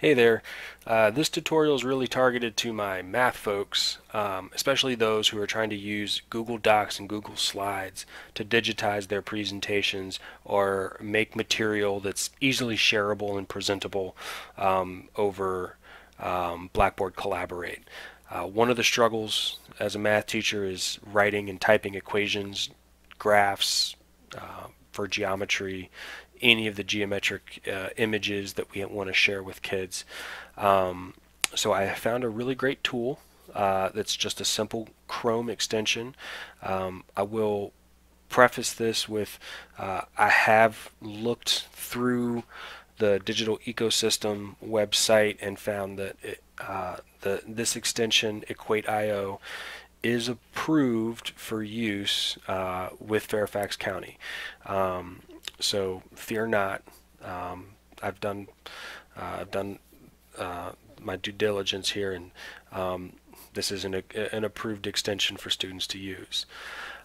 Hey there. Uh, this tutorial is really targeted to my math folks, um, especially those who are trying to use Google Docs and Google Slides to digitize their presentations or make material that's easily shareable and presentable um, over um, Blackboard Collaborate. Uh, one of the struggles as a math teacher is writing and typing equations, graphs uh, for geometry any of the geometric uh, images that we want to share with kids. Um, so I found a really great tool uh, that's just a simple Chrome extension. Um, I will preface this with uh, I have looked through the digital ecosystem website and found that it, uh, the this extension EquatIO is approved for use uh, with Fairfax County. Um, so fear not. Um, I've done uh, I've done uh, my due diligence here, and um, this is an, an approved extension for students to use.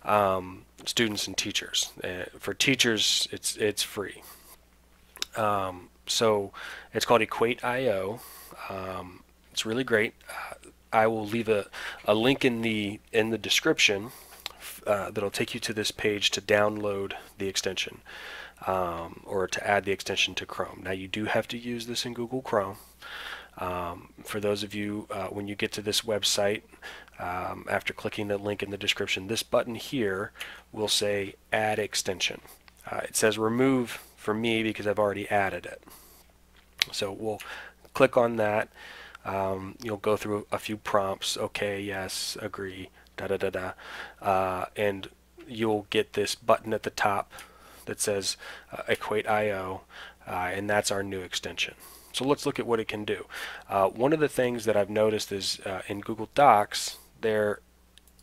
Um, students and teachers. Uh, for teachers, it's it's free. Um, so it's called EquatIO. Um, it's really great. Uh, I will leave a, a link in the in the description uh, that'll take you to this page to download the extension um, or to add the extension to Chrome. Now you do have to use this in Google Chrome. Um, for those of you, uh, when you get to this website, um, after clicking the link in the description, this button here will say Add Extension. Uh, it says Remove for me because I've already added it. So we'll click on that. Um, you'll go through a few prompts. Okay, yes, agree, da da da da, uh, and you'll get this button at the top that says uh, EquatIO, uh, and that's our new extension. So let's look at what it can do. Uh, one of the things that I've noticed is uh, in Google Docs, there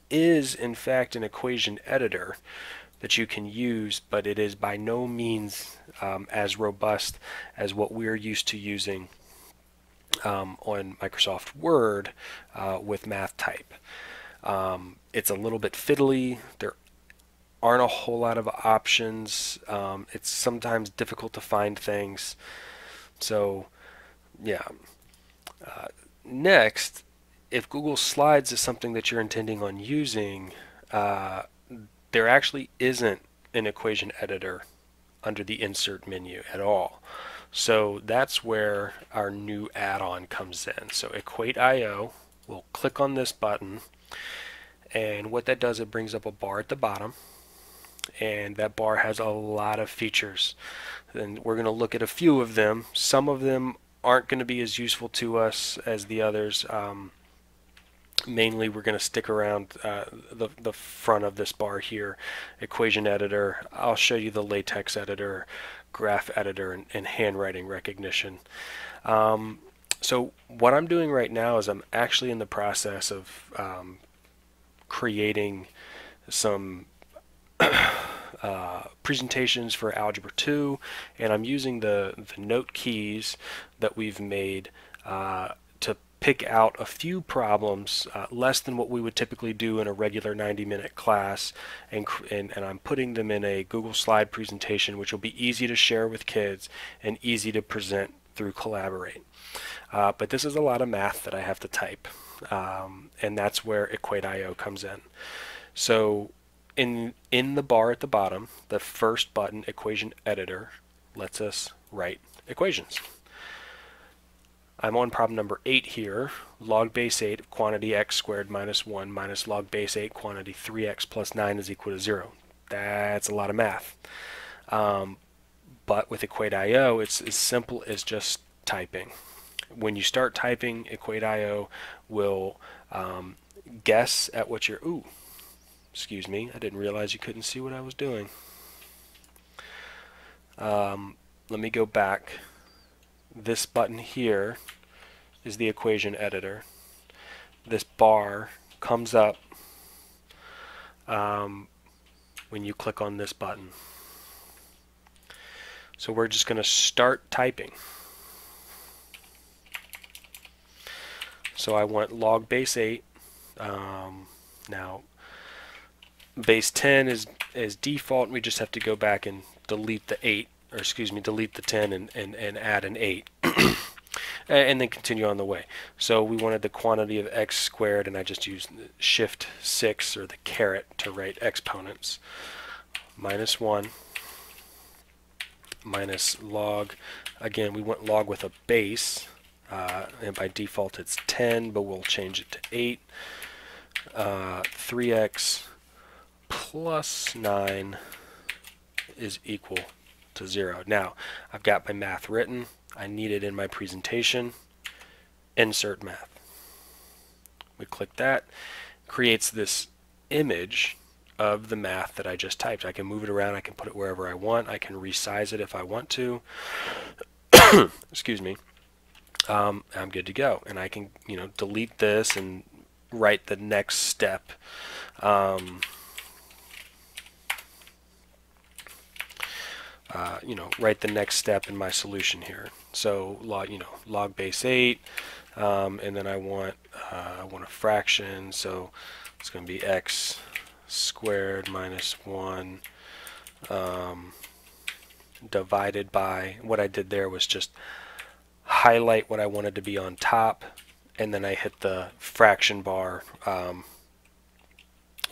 is in fact an equation editor that you can use, but it is by no means um, as robust as what we're used to using um, on Microsoft Word uh, with MathType. Um, it's a little bit fiddly. There aren't a whole lot of options. Um, it's sometimes difficult to find things. So, yeah. Uh, next, if Google Slides is something that you're intending on using, uh, there actually isn't an equation editor under the insert menu at all. So that's where our new add-on comes in. So EquatIO, we'll click on this button and what that does, it brings up a bar at the bottom and that bar has a lot of features. And we're going to look at a few of them. Some of them aren't going to be as useful to us as the others. Um, mainly we're going to stick around uh, the, the front of this bar here equation editor. I'll show you the latex editor graph editor and, and handwriting recognition. Um, so what I'm doing right now is I'm actually in the process of um, creating some uh, presentations for Algebra 2 and I'm using the, the note keys that we've made uh, to pick out a few problems uh, less than what we would typically do in a regular 90 minute class and, and, and I'm putting them in a Google slide presentation which will be easy to share with kids and easy to present through Collaborate. Uh, but this is a lot of math that I have to type um, and that's where EquatIO comes in. So in in the bar at the bottom, the first button, Equation Editor, lets us write equations. I'm on problem number 8 here, log base 8 of quantity x squared minus 1 minus log base 8 quantity 3x plus 9 is equal to 0. That's a lot of math. Um, but with EquatIO, it's as simple as just typing. When you start typing, EquatIO will um, guess at what you're, ooh, Excuse me, I didn't realize you couldn't see what I was doing. Um, let me go back. This button here is the equation editor. This bar comes up um, when you click on this button. So we're just going to start typing. So I want log base 8. Um, now base 10 is is default we just have to go back and delete the 8 or excuse me delete the 10 and, and, and add an 8 and then continue on the way. So we wanted the quantity of x squared, and I just used shift 6 or the caret to write exponents. Minus 1 minus log. Again, we want log with a base, uh, and by default it's 10, but we'll change it to 8. Uh, 3x plus 9 is equal to 0. Now, I've got my math written. I need it in my presentation. Insert math. We click that. Creates this image of the math that I just typed. I can move it around. I can put it wherever I want. I can resize it if I want to. Excuse me. Um, I'm good to go. And I can, you know, delete this and write the next step. Um, uh, you know, write the next step in my solution here. So log, you know, log base 8, um, and then I want uh, I want a fraction, so it's going to be x squared minus 1 um, divided by, what I did there was just highlight what I wanted to be on top, and then I hit the fraction bar um,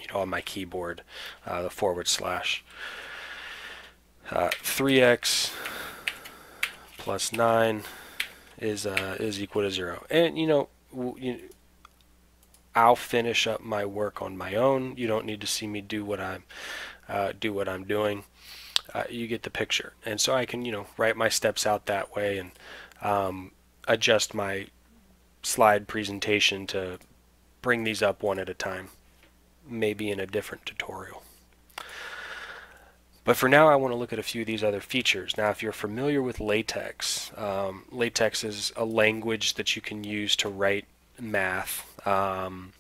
you know, on my keyboard, uh, the forward slash. Uh, 3x plus 9 is uh, is equal to 0. And, you know, you, I'll finish up my work on my own. You don't need to see me do what I'm uh, do what I'm doing. Uh, you get the picture. And so I can, you know, write my steps out that way and um, adjust my slide presentation to bring these up one at a time, maybe in a different tutorial. But for now, I want to look at a few of these other features. Now, if you're familiar with LaTeX, um, LaTeX is a language that you can use to write math. Um,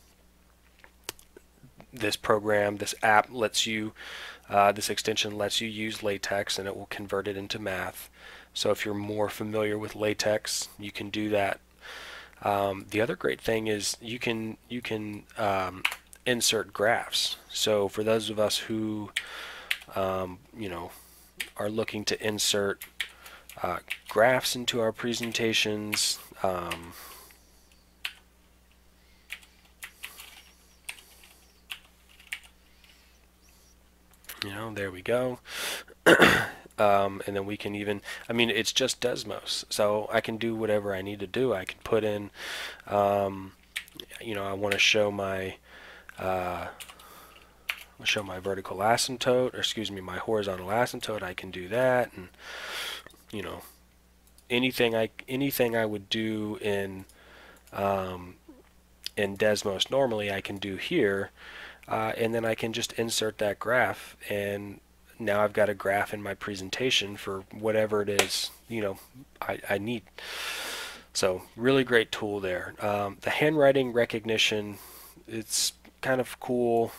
this program, this app lets you, uh, this extension lets you use LaTeX and it will convert it into math. So if you're more familiar with LaTeX, you can do that. Um, the other great thing is you can you can um, insert graphs. So for those of us who um, you know, are looking to insert uh, graphs into our presentations. Um, you know, there we go. um, and then we can even, I mean, it's just Desmos. So I can do whatever I need to do. I can put in, um, you know, I want to show my, uh, show my vertical asymptote, or excuse me, my horizontal asymptote. I can do that, and you know, anything I anything I would do in um, in Desmos normally, I can do here, uh, and then I can just insert that graph, and now I've got a graph in my presentation for whatever it is you know I, I need. So really great tool there. Um, the handwriting recognition, it's kind of cool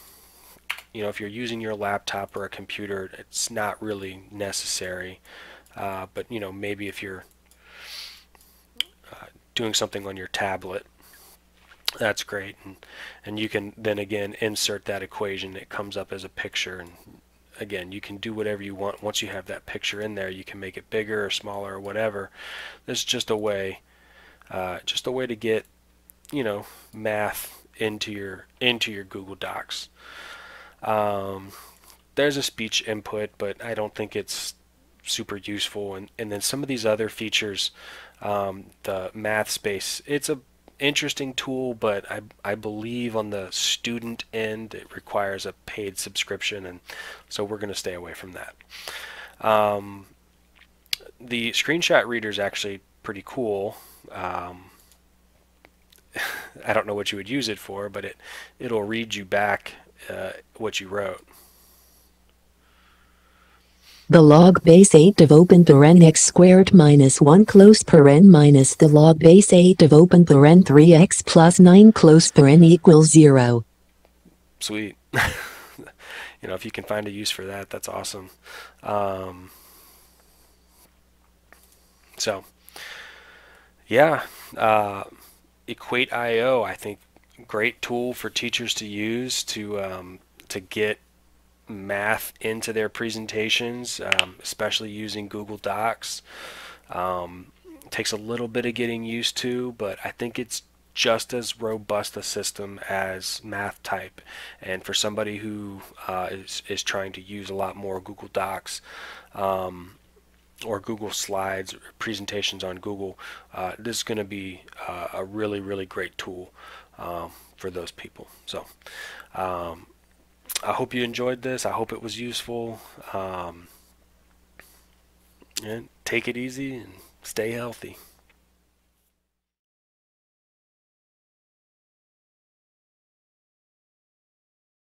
you know, if you're using your laptop or a computer, it's not really necessary. Uh, but, you know, maybe if you're uh, doing something on your tablet, that's great. And, and you can then again insert that equation. It comes up as a picture. And again, you can do whatever you want. Once you have that picture in there, you can make it bigger or smaller or whatever. This is just a way, uh, just a way to get, you know, math into your into your Google Docs. Um, there's a speech input, but I don't think it's super useful. And, and then some of these other features, um, the math space, it's a interesting tool, but I, I believe on the student end it requires a paid subscription, and so we're going to stay away from that. Um, the screenshot reader is actually pretty cool. Um, I don't know what you would use it for, but it it'll read you back uh, what you wrote. The log base 8 of open paren x squared minus 1 close paren minus the log base 8 of open paren 3x plus 9 close paren equals 0. Sweet. you know, if you can find a use for that, that's awesome. Um, so, yeah, uh, EquatIO, I think great tool for teachers to use to um, to get math into their presentations, um, especially using Google Docs. Um, takes a little bit of getting used to, but I think it's just as robust a system as MathType. And for somebody who uh, is is trying to use a lot more Google Docs um, or Google Slides or presentations on Google, uh, this is going to be uh, a really really great tool um, for those people. So. Um, I hope you enjoyed this. I hope it was useful. Um, and take it easy and stay healthy.